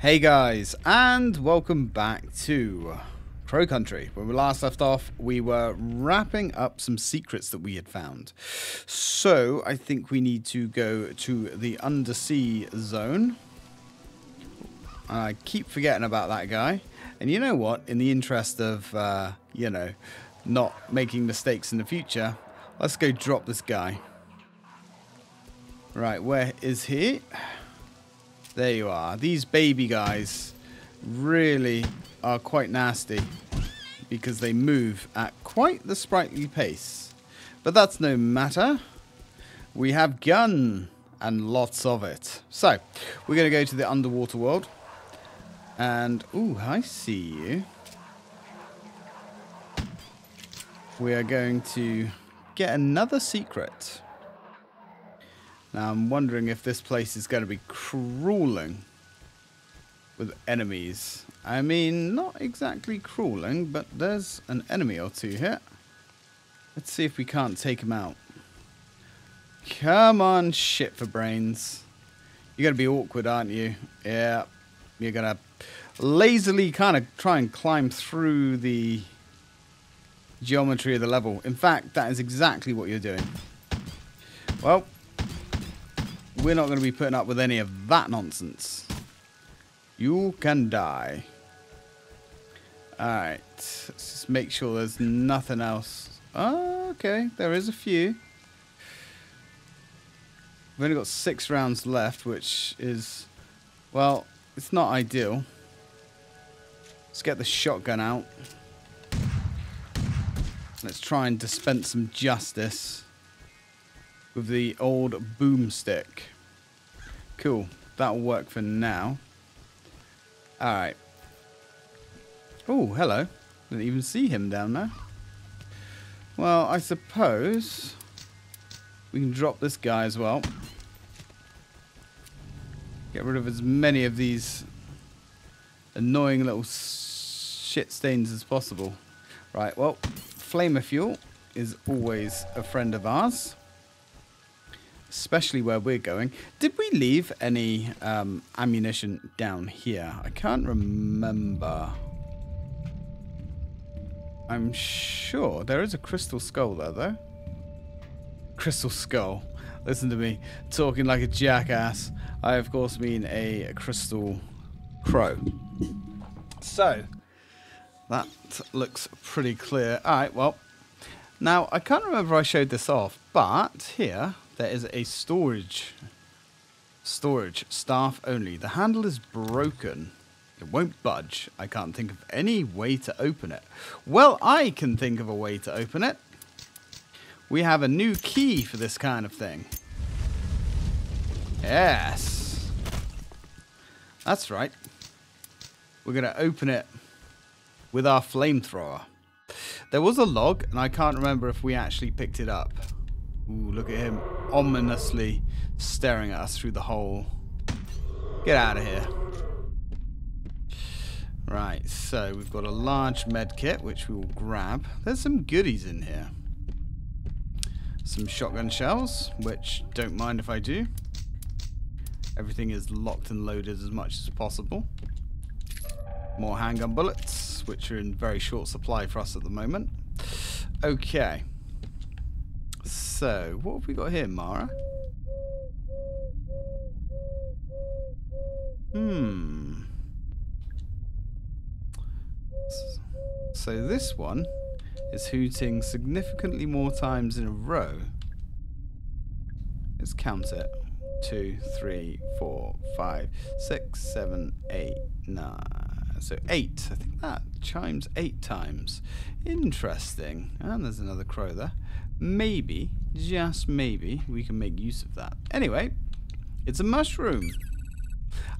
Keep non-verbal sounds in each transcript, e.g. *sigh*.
Hey guys, and welcome back to Crow Country. When we last left off, we were wrapping up some secrets that we had found. So, I think we need to go to the undersea zone. I keep forgetting about that guy. And you know what? In the interest of, uh, you know, not making mistakes in the future, let's go drop this guy. Right, where is he? There you are. These baby guys really are quite nasty because they move at quite the sprightly pace. But that's no matter. We have gun and lots of it. So, we're going to go to the underwater world. And, ooh, I see you. We are going to get another secret. Now I'm wondering if this place is going to be crawling with enemies. I mean, not exactly crawling, but there's an enemy or two here. Let's see if we can't take him out. Come on, shit for brains. You're going to be awkward, aren't you? Yeah. You're going to lazily kind of try and climb through the geometry of the level. In fact, that is exactly what you're doing. Well, we're not going to be putting up with any of that nonsense. You can die. Alright, let's just make sure there's nothing else. Oh, okay, there is a few. We've only got six rounds left, which is, well, it's not ideal. Let's get the shotgun out. Let's try and dispense some justice with the old boomstick. Cool. That'll work for now. Alright. Oh, hello. Didn't even see him down there. Well, I suppose we can drop this guy as well. Get rid of as many of these annoying little shit stains as possible. Right, well, flamer fuel is always a friend of ours especially where we're going. Did we leave any um, ammunition down here? I can't remember. I'm sure there is a crystal skull there, though. Crystal skull. Listen to me, talking like a jackass. I, of course, mean a crystal crow. So, that looks pretty clear. All right, well, now I can't remember I showed this off, but here there is a storage. Storage. Staff only. The handle is broken. It won't budge. I can't think of any way to open it. Well, I can think of a way to open it. We have a new key for this kind of thing. Yes. That's right. We're going to open it with our flamethrower. There was a log, and I can't remember if we actually picked it up. Ooh, look at him ominously staring at us through the hole. Get out of here. Right, so we've got a large med kit, which we will grab. There's some goodies in here. Some shotgun shells, which don't mind if I do. Everything is locked and loaded as much as possible. More handgun bullets, which are in very short supply for us at the moment. Okay. So, what have we got here, Mara? Hmm. So this one is hooting significantly more times in a row. Let's count it. Two, three, four, five, six, seven, eight, nine. So eight. I think that chimes eight times. Interesting. And there's another crow there maybe, just maybe, we can make use of that. Anyway, it's a mushroom.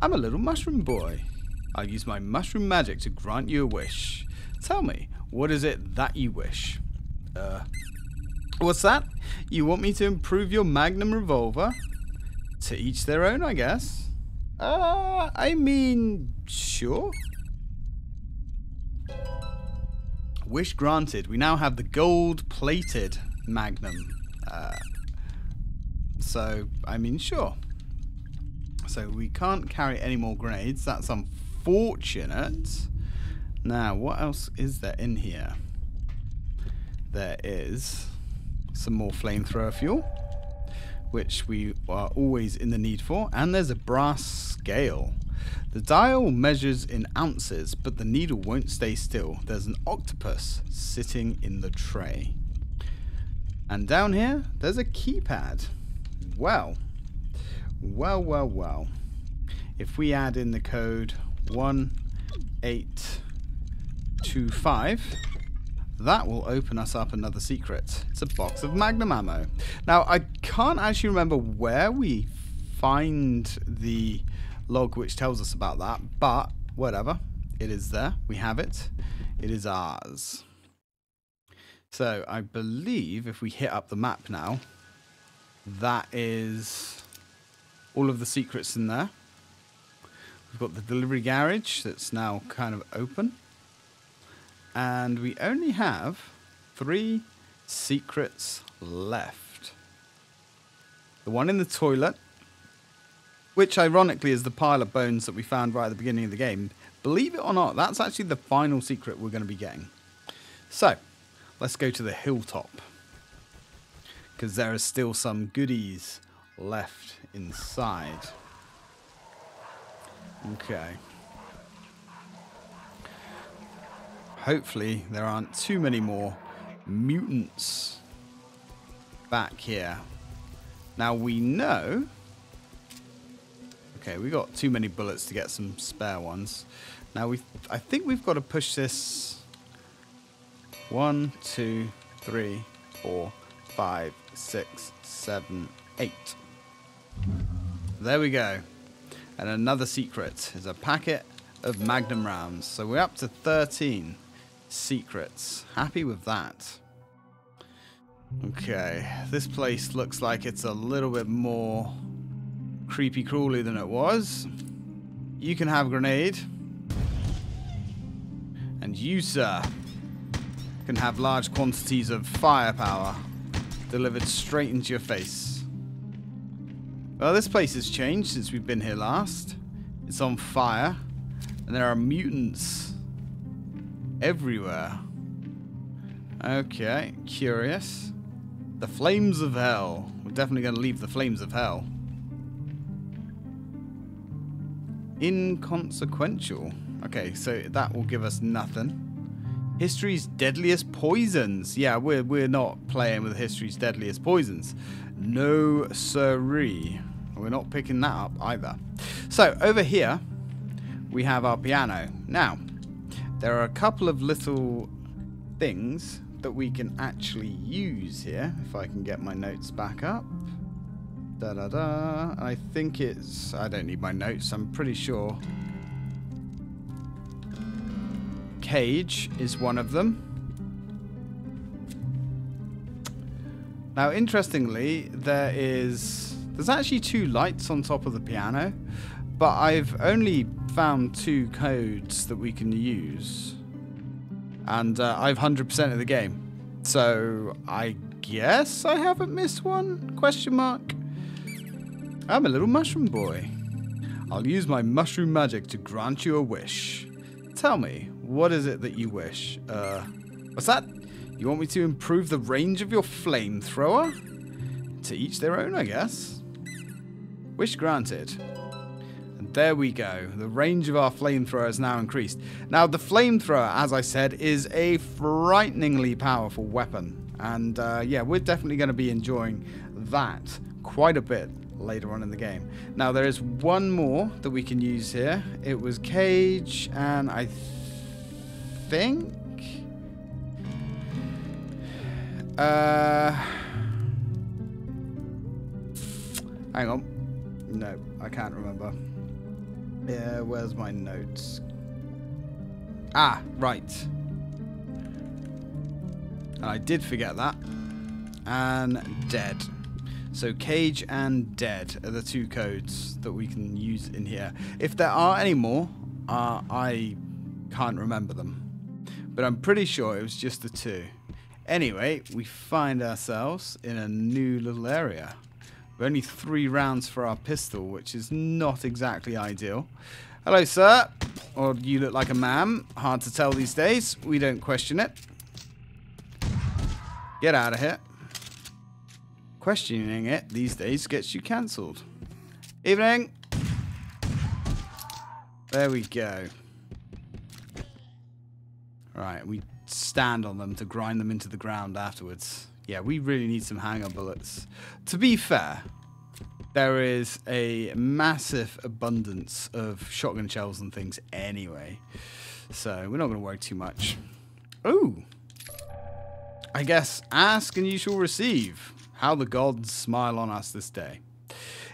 I'm a little mushroom boy. I'll use my mushroom magic to grant you a wish. Tell me, what is it that you wish? Uh, what's that? You want me to improve your magnum revolver? To each their own, I guess. Uh, I mean, sure. Wish granted. We now have the gold-plated Magnum. Uh, so, I mean, sure. So we can't carry any more grenades. That's unfortunate. Now, what else is there in here? There is some more flamethrower fuel, which we are always in the need for. And there's a brass scale. The dial measures in ounces, but the needle won't stay still. There's an octopus sitting in the tray. And down here, there's a keypad. Well, well, well, well. If we add in the code 1825, that will open us up another secret. It's a box of magnum ammo. Now, I can't actually remember where we find the log which tells us about that, but whatever. It is there. We have it. It is ours. So I believe if we hit up the map now, that is all of the secrets in there. We've got the delivery garage that's now kind of open. And we only have three secrets left. The one in the toilet, which ironically is the pile of bones that we found right at the beginning of the game. Believe it or not, that's actually the final secret we're going to be getting. So, let's go to the hilltop. Because there are still some goodies left inside. Okay. Hopefully there aren't too many more mutants back here. Now we know Okay, we got too many bullets to get some spare ones. Now we, I think we've got to push this. One, two, three, four, five, six, seven, eight. There we go. And another secret is a packet of Magnum rounds. So we're up to 13 secrets. Happy with that. Okay, this place looks like it's a little bit more creepy crawly than it was. You can have a grenade. And you, sir, can have large quantities of firepower delivered straight into your face. Well, this place has changed since we've been here last. It's on fire, and there are mutants everywhere. Okay, curious. The flames of hell. We're definitely going to leave the flames of hell. Inconsequential. Okay, so that will give us nothing. History's deadliest poisons. Yeah, we're we're not playing with history's deadliest poisons. No siree. We're not picking that up either. So over here we have our piano. Now, there are a couple of little things that we can actually use here. If I can get my notes back up. Da da da. I think it's. I don't need my notes. I'm pretty sure. Cage is one of them. Now, interestingly, there is. There's actually two lights on top of the piano, but I've only found two codes that we can use. And uh, I've 100% of the game. So I guess I haven't missed one? Question mark. I'm a little mushroom boy. I'll use my mushroom magic to grant you a wish. Tell me, what is it that you wish? Uh, what's that? You want me to improve the range of your flamethrower? To each their own, I guess. Wish granted. And there we go. The range of our flamethrower is now increased. Now, the flamethrower, as I said, is a frighteningly powerful weapon. And uh, yeah, we're definitely going to be enjoying that quite a bit later on in the game. Now there is one more that we can use here. It was Cage and I think... Uh, hang on. No, I can't remember. Yeah, where's my notes? Ah, right. And I did forget that. And dead. So cage and dead are the two codes that we can use in here. If there are any more, uh, I can't remember them. But I'm pretty sure it was just the two. Anyway, we find ourselves in a new little area. We're only three rounds for our pistol, which is not exactly ideal. Hello, sir. Or you look like a ma'am. Hard to tell these days. We don't question it. Get out of here. Questioning it these days gets you cancelled. Evening. There we go. Right, we stand on them to grind them into the ground afterwards. Yeah, we really need some hanger bullets. To be fair, there is a massive abundance of shotgun shells and things anyway. So we're not going to worry too much. Ooh. I guess ask and you shall receive. How the gods smile on us this day.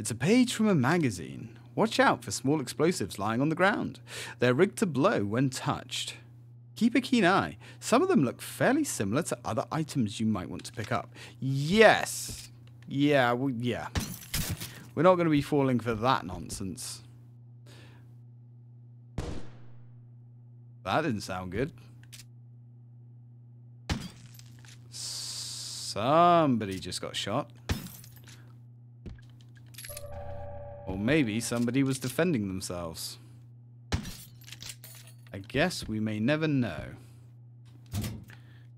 It's a page from a magazine. Watch out for small explosives lying on the ground. They're rigged to blow when touched. Keep a keen eye. Some of them look fairly similar to other items you might want to pick up. Yes. Yeah, yeah. We're not going to be falling for that nonsense. That didn't sound good. Somebody just got shot. Or maybe somebody was defending themselves. I guess we may never know.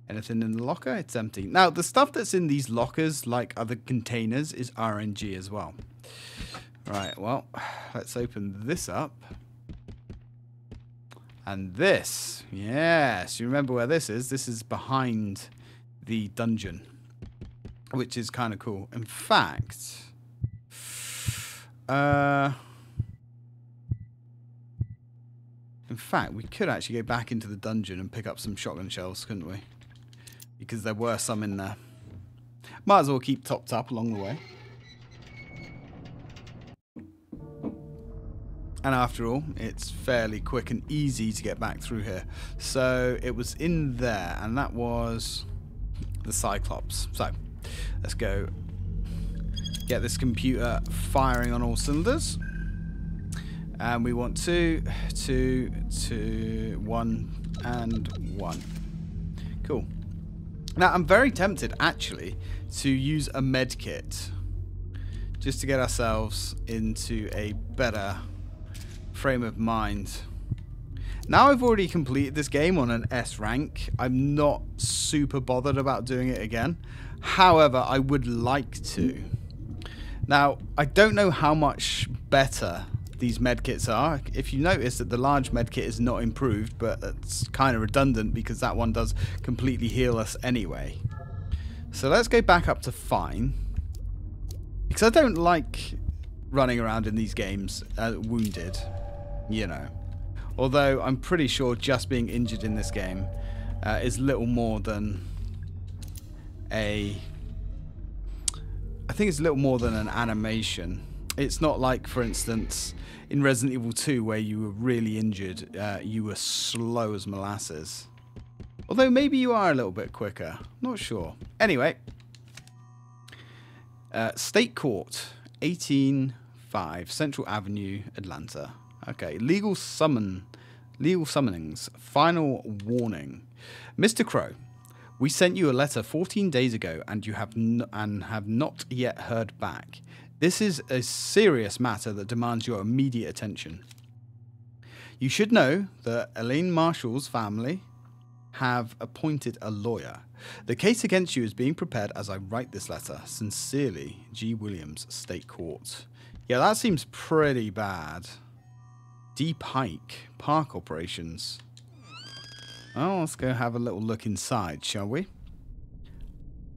Anything in the locker? It's empty. Now, the stuff that's in these lockers, like other containers, is RNG as well. Right, well, let's open this up. And this, yes, you remember where this is? This is behind the dungeon, which is kind of cool. In fact, uh, in fact, we could actually go back into the dungeon and pick up some shotgun shells, couldn't we? Because there were some in there. Might as well keep topped up along the way. And after all, it's fairly quick and easy to get back through here. So it was in there, and that was the Cyclops. So let's go get this computer firing on all cylinders. And we want two, two, two, one, and one. Cool. Now, I'm very tempted, actually, to use a med kit just to get ourselves into a better frame of mind. Now I've already completed this game on an S rank, I'm not super bothered about doing it again. However, I would like to. Now, I don't know how much better these medkits are. If you notice that the large medkit is not improved, but it's kind of redundant because that one does completely heal us anyway. So let's go back up to fine. Because I don't like running around in these games uh, wounded you know. Although I'm pretty sure just being injured in this game uh, is little more than a. I think it's a little more than an animation. It's not like, for instance, in Resident Evil 2, where you were really injured, uh, you were slow as molasses. Although maybe you are a little bit quicker. Not sure. Anyway. Uh, State Court, 185 Central Avenue, Atlanta. Okay, legal summon, legal summonings. Final warning, Mr. Crow. We sent you a letter 14 days ago, and you have and have not yet heard back. This is a serious matter that demands your immediate attention. You should know that Elaine Marshall's family have appointed a lawyer. The case against you is being prepared as I write this letter. Sincerely, G. Williams, State Court. Yeah, that seems pretty bad. Deep Pike Park Operations. Oh, let's go have a little look inside, shall we?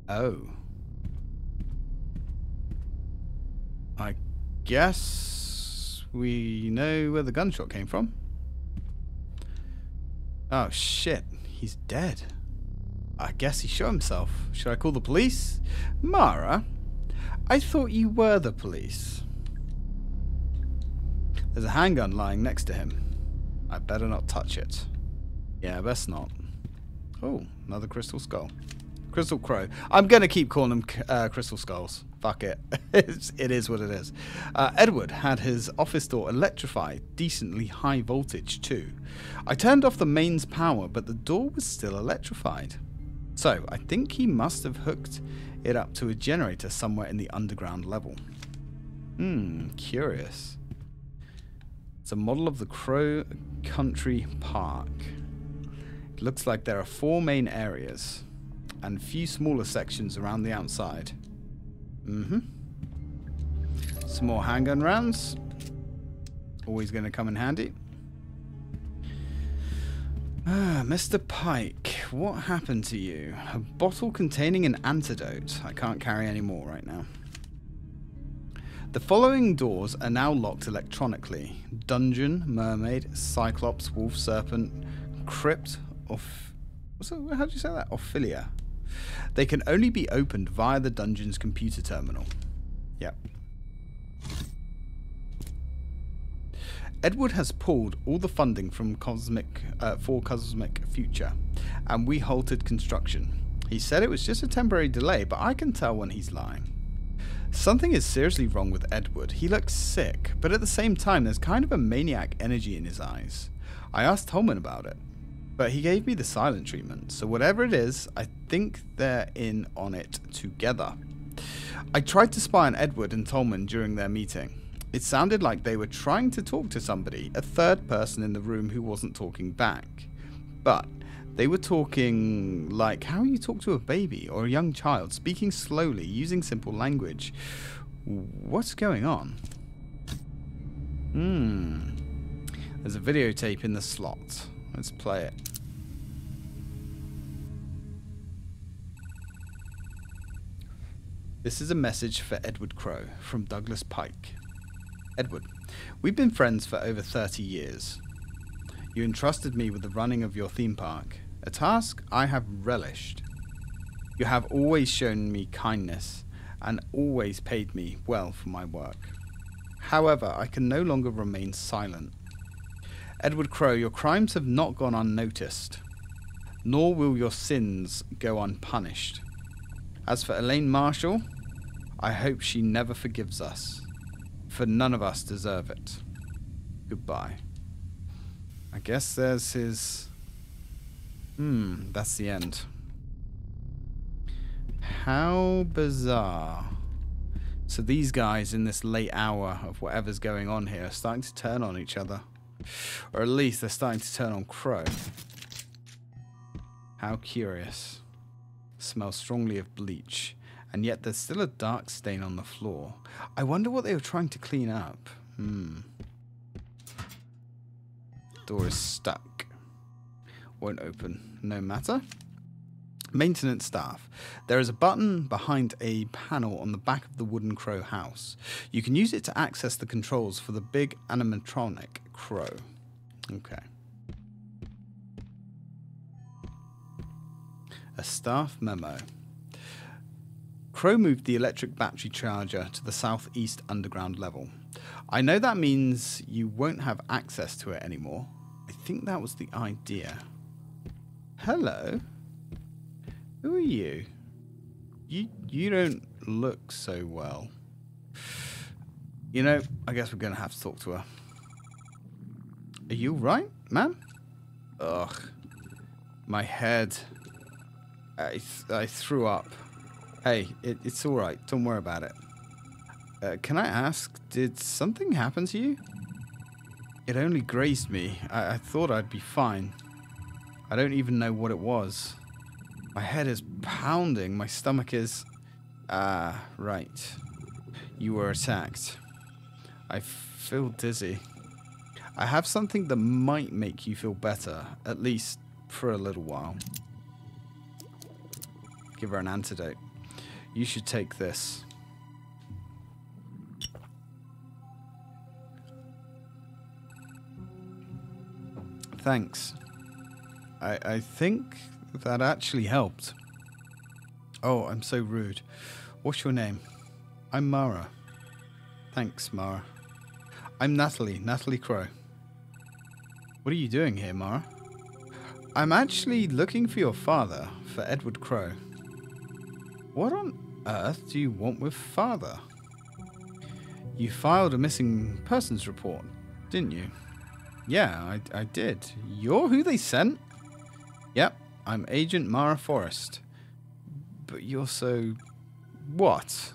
Oh. I guess we know where the gunshot came from. Oh shit, he's dead. I guess he shot himself. Should I call the police? Mara, I thought you were the police. There's a handgun lying next to him. I better not touch it. Yeah, best not. Oh, another crystal skull. Crystal Crow. I'm going to keep calling them uh, Crystal Skulls. Fuck it. *laughs* it's, what it is. Uh, Edward had his office door electrified, decently high voltage too. I turned off the mains power, but the door was still electrified. So, I think he must have hooked it up to a generator somewhere in the underground level. Hmm, curious. It's a model of the Crow Country Park. It looks like there are four main areas and few smaller sections around the outside. Mm-hmm. Some more handgun rounds. Always going to come in handy. Ah, Mr. Pike, what happened to you? A bottle containing an antidote. I can't carry any more right now. The following doors are now locked electronically. Dungeon, Mermaid, Cyclops, Wolf Serpent, Crypt, of how do you say that? Ophelia. They can only be opened via the dungeon's computer terminal. Yep. Edward has pulled all the funding from Cosmic uh, for Cosmic Future, and we halted construction. He said it was just a temporary delay, but I can tell when he's lying. Something is seriously wrong with Edward. He looks sick, but at the same time, there's kind of a maniac energy in his eyes. I asked Holman about it, but he gave me the silent treatment, so whatever it is, I think they're in on it together. I tried to spy on Edward and Tolman during their meeting. It sounded like they were trying to talk to somebody, a third person in the room who wasn't talking back. But they were talking like how you talk to a baby or a young child, speaking slowly, using simple language. What's going on? Hmm. There's a videotape in the slot. Let's play it. This is a message for Edward Crow from Douglas Pike. Edward, we've been friends for over 30 years. You entrusted me with the running of your theme park, a task I have relished. You have always shown me kindness and always paid me well for my work. However, I can no longer remain silent. Edward Crow, your crimes have not gone unnoticed, nor will your sins go unpunished. As for Elaine Marshall, I hope she never forgives us for none of us deserve it. Goodbye. I guess there's his... Hmm, that's the end. How bizarre. So these guys in this late hour of whatever's going on here are starting to turn on each other. Or at least they're starting to turn on Crow. How curious. Smells strongly of bleach and yet there's still a dark stain on the floor. I wonder what they were trying to clean up. Hmm. Door is stuck. Won't open. No matter. Maintenance staff. There is a button behind a panel on the back of the wooden crow house. You can use it to access the controls for the big animatronic crow. Okay. A staff memo. Crow moved the electric battery charger to the southeast underground level. I know that means you won't have access to it anymore. I think that was the idea. Hello? Who are you? You you don't look so well. You know, I guess we're going to have to talk to her. Are you right, man? Ugh. My head. I, I threw up. Hey, it, it's all right. Don't worry about it. Uh, can I ask, did something happen to you? It only grazed me. I, I thought I'd be fine. I don't even know what it was. My head is pounding. My stomach is... Ah, right. You were attacked. I feel dizzy. I have something that might make you feel better, at least for a little while. Give her an antidote. You should take this. Thanks. I, I think that actually helped. Oh, I'm so rude. What's your name? I'm Mara. Thanks, Mara. I'm Natalie, Natalie Crow. What are you doing here, Mara? I'm actually looking for your father, for Edward Crow. What on earth do you want with father? You filed a missing persons report, didn't you? Yeah, I, I did. You're who they sent? Yep, I'm Agent Mara Forrest. But you're so What?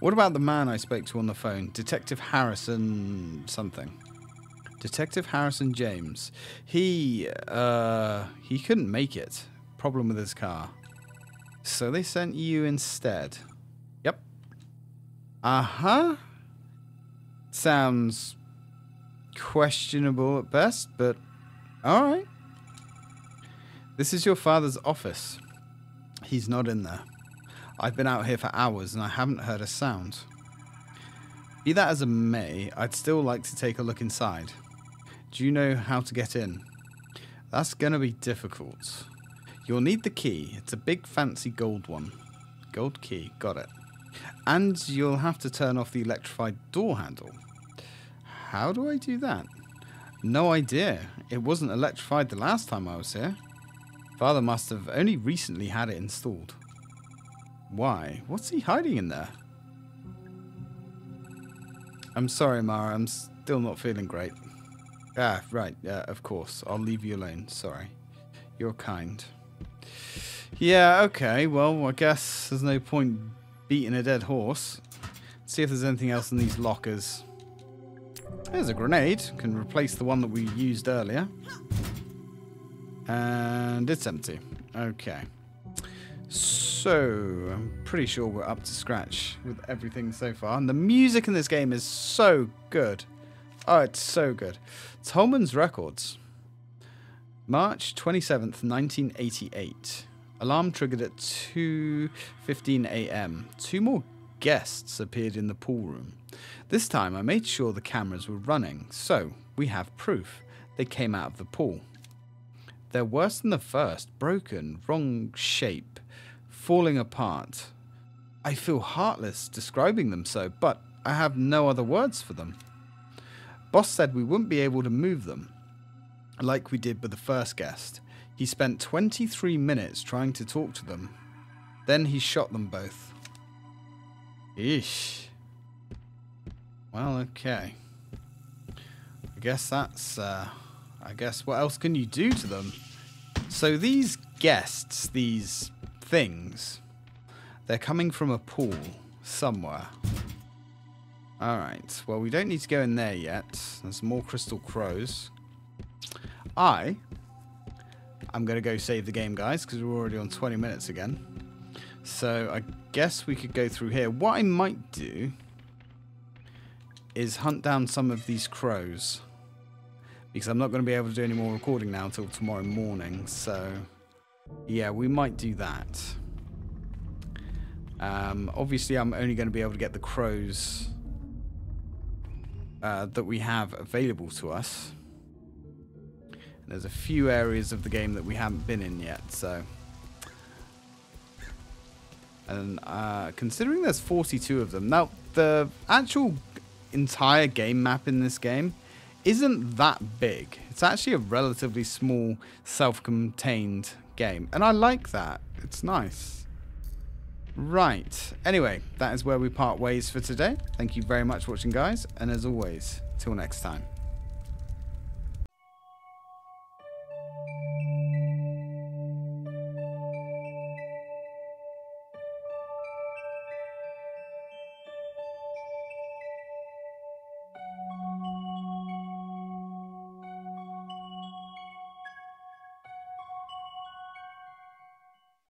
What about the man I spoke to on the phone? Detective Harrison something. Detective Harrison James. He, uh, he couldn't make it. Problem with his car. So they sent you instead. Yep. Uh-huh. Sounds questionable at best, but alright. This is your father's office. He's not in there. I've been out here for hours and I haven't heard a sound. Be that as it may, I'd still like to take a look inside. Do you know how to get in? That's gonna be difficult. You'll need the key. It's a big fancy gold one. Gold key, got it. And you'll have to turn off the electrified door handle. How do I do that? No idea. It wasn't electrified the last time I was here. Father must have only recently had it installed. Why? What's he hiding in there? I'm sorry, Mara. I'm still not feeling great. Ah, right. Of course. I'll leave you alone. Sorry. You're kind. Yeah, okay. Well, I guess there's no point beating a dead horse. Let's see if there's anything else in these lockers. There's a grenade. Can replace the one that we used earlier. And it's empty. Okay. So, I'm pretty sure we're up to scratch with everything so far. And the music in this game is so good. Oh, it's so good. Tolman's Records. March 27th, 1988. Alarm triggered at 2.15 a.m. Two more guests appeared in the pool room. This time I made sure the cameras were running, so we have proof. They came out of the pool. They're worse than the first, broken, wrong shape, falling apart. I feel heartless describing them so, but I have no other words for them. Boss said we wouldn't be able to move them, like we did with the first guest. He spent 23 minutes trying to talk to them. Then he shot them both. Eesh. Well, okay. I guess that's, uh, I guess what else can you do to them? So these guests, these things, they're coming from a pool somewhere. Alright, well we don't need to go in there yet. There's more crystal crows. I, I'm going to go save the game, guys, because we're already on 20 minutes again. So I guess we could go through here. What I might do is hunt down some of these crows. Because I'm not going to be able to do any more recording now until tomorrow morning. So, yeah, we might do that. Um, obviously, I'm only going to be able to get the crows uh, that we have available to us. There's a few areas of the game that we haven't been in yet, so... And uh, considering there's 42 of them, now the actual entire game map in this game isn't that big. It's actually a relatively small, self-contained game. And I like that. It's nice. Right. Anyway, that is where we part ways for today. Thank you very much for watching, guys. And as always, till next time.